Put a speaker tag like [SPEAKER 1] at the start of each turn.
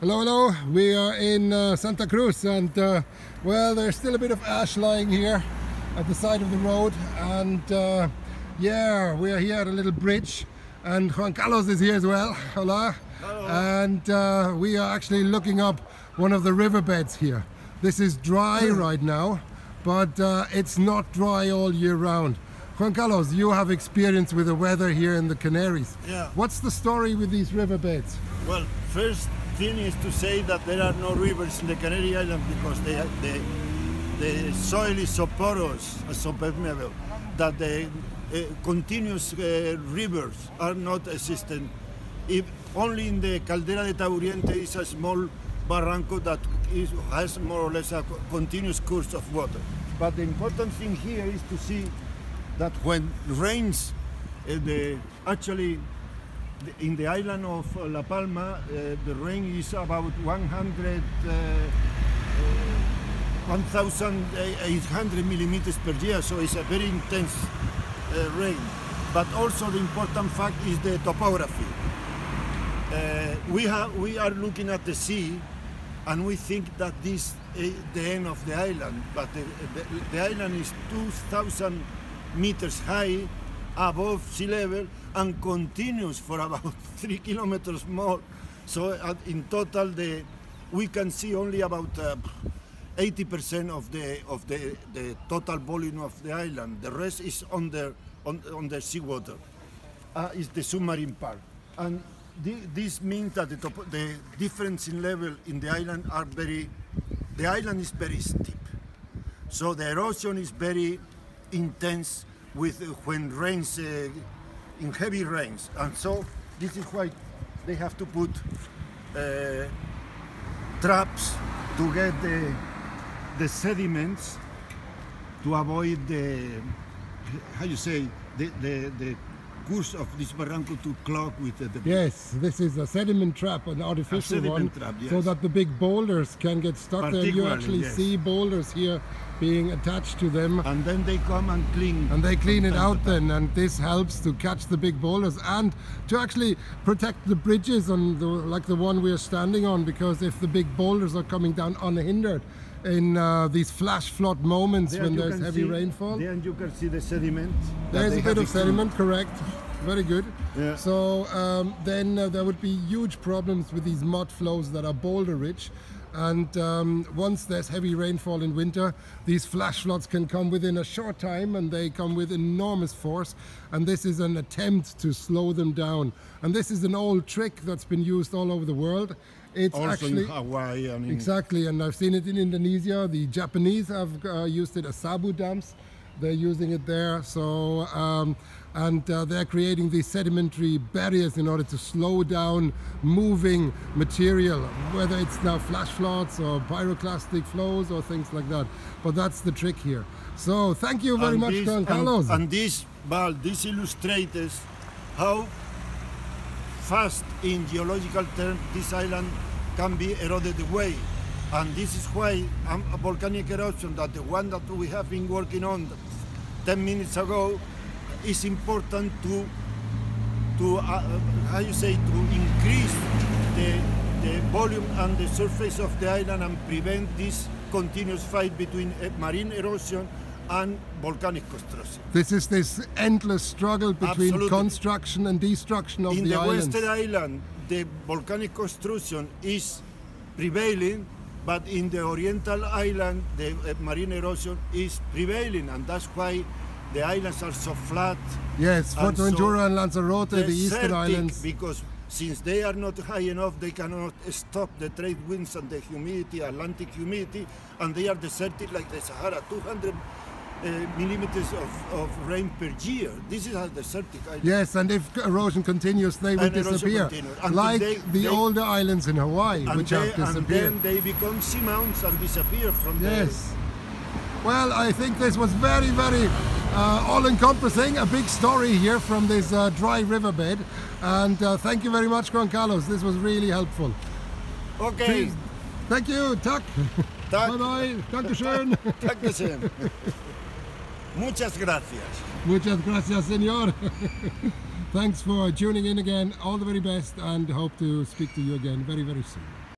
[SPEAKER 1] Hello, hello. We are in uh, Santa Cruz, and uh, well, there's still a bit of ash lying here at the side of the road, and uh, yeah, we are here at a little bridge, and Juan Carlos is here as well. Hola.
[SPEAKER 2] Hello.
[SPEAKER 1] And uh, we are actually looking up one of the riverbeds here. This is dry right now, but uh, it's not dry all year round. Juan Carlos, you have experience with the weather here in the Canaries.
[SPEAKER 2] Yeah.
[SPEAKER 1] What's the story with these riverbeds?
[SPEAKER 2] Well, first thing is to say that there are no rivers in the Canary Islands because they, the, soil is so porous, uh, so permeable, that the uh, continuous uh, rivers are not existent. If only in the Caldera de Taburiente is a small barranco that is, has more or less a continuous course of water. But the important thing here is to see that when rains, uh, the actually in the island of La Palma, uh, the rain is about 100, uh, uh, 1,800 millimeters per year, so it's a very intense uh, rain. But also the important fact is the topography. Uh, we, have, we are looking at the sea and we think that this is the end of the island, but the, the, the island is 2,000 meters high above sea level and continues for about three kilometers more. So uh, in total, the, we can see only about uh, 80% of the of the, the total volume of the island. The rest is under on, on the seawater. Uh, is the submarine part, and thi- this means that the, the difference in level in the island are very. The island is very steep, so the erosion is very intense with uh, when rains uh, in heavy rains, and so this is why they have to put uh, traps to get the the sediments to avoid the how you say the the, the course of this barranco to clog with the, the
[SPEAKER 1] Yes, this is a sediment trap, an artificial
[SPEAKER 2] sediment
[SPEAKER 1] one,
[SPEAKER 2] trap,
[SPEAKER 1] so that the big boulders can get stuck there. You actually
[SPEAKER 2] yes.
[SPEAKER 1] see boulders here being attached to them,
[SPEAKER 2] and then they come and clean
[SPEAKER 1] and they clean it out then, and this helps to catch the big boulders and to actually protect the bridges on the like the one we are standing on, because if the big boulders are coming down unhindered in uh, these flash flood moments
[SPEAKER 2] There
[SPEAKER 1] when there's heavy
[SPEAKER 2] see-
[SPEAKER 1] rainfall.
[SPEAKER 2] There you can see the sediment.
[SPEAKER 1] There's a bit of sediment, correct. Very good.
[SPEAKER 2] Yeah.
[SPEAKER 1] So um, then uh, there would be huge problems with these mud flows that are boulder rich. And um, once there's heavy rainfall in winter, these flash floods can come within a short time and they come with enormous force. And this is an attempt to slow them down. And this is an old trick that's been used all over the world. It's
[SPEAKER 2] Also
[SPEAKER 1] actually
[SPEAKER 2] in Hawaii and in
[SPEAKER 1] Exactly, and I've seen it in Indonesia. The Japanese have uh, used it as sabo dams. They're using it there. So, um, and uh, they're creating these sedimentary barriers in order to slow down moving material, whether it's now flash floods or pyroclastic flows or things like that. But that's the trick here. So, thank you very
[SPEAKER 2] and
[SPEAKER 1] much,
[SPEAKER 2] this,
[SPEAKER 1] Juan
[SPEAKER 2] and-
[SPEAKER 1] Carlos.
[SPEAKER 2] And, this, Val, this illustrates how fast, in geological terms, this island can be eroded away. And this is why um, a volcanic eruption, that the one that we have been working on 10 minutes ago, it's important to, to uh, how you say, to increase the, the volume and the surface of the island and prevent this continuous fight between uh, marine erosion and volcanic construction.
[SPEAKER 1] this is this endless struggle between
[SPEAKER 2] Absolutely.
[SPEAKER 1] construction and destruction of the
[SPEAKER 2] In
[SPEAKER 1] the,
[SPEAKER 2] the,
[SPEAKER 1] islands.
[SPEAKER 2] western island, the volcanic construction is prevailing, but in the oriental island, the uh, marine erosion is prevailing, and that's why the islands are so flat.
[SPEAKER 1] Yes,
[SPEAKER 2] And so
[SPEAKER 1] and Lanzarote, the eastern islands.
[SPEAKER 2] Because since they are not high enough, they cannot stop the trade winds and the humidity, Atlantic humidity, and they are deserted like the Sahara, 200 uh, millimeters of, of rain per year. This is a desertic island.
[SPEAKER 1] Yes, and if erosion continues, they will disappear. Like
[SPEAKER 2] they-
[SPEAKER 1] the
[SPEAKER 2] they-
[SPEAKER 1] older islands in Hawaii, which
[SPEAKER 2] they,
[SPEAKER 1] have disappeared.
[SPEAKER 2] and then they become seamounts and disappear from there.
[SPEAKER 1] Yes. Well, I think this was very, very uh, all-encompassing. A big story here from this uh, dry riverbed. And uh, thank you very much, Juan Carlos. This was really helpful.
[SPEAKER 2] the. Okay,
[SPEAKER 1] Thank you. Tak.
[SPEAKER 2] Tak.
[SPEAKER 1] Bye-bye. Dankeschön.
[SPEAKER 2] Dankeschön. Muchas gracias.
[SPEAKER 1] Muchas gracias, senor. Thanks for tuning in again. All the very best and hope to speak to you again very, very soon.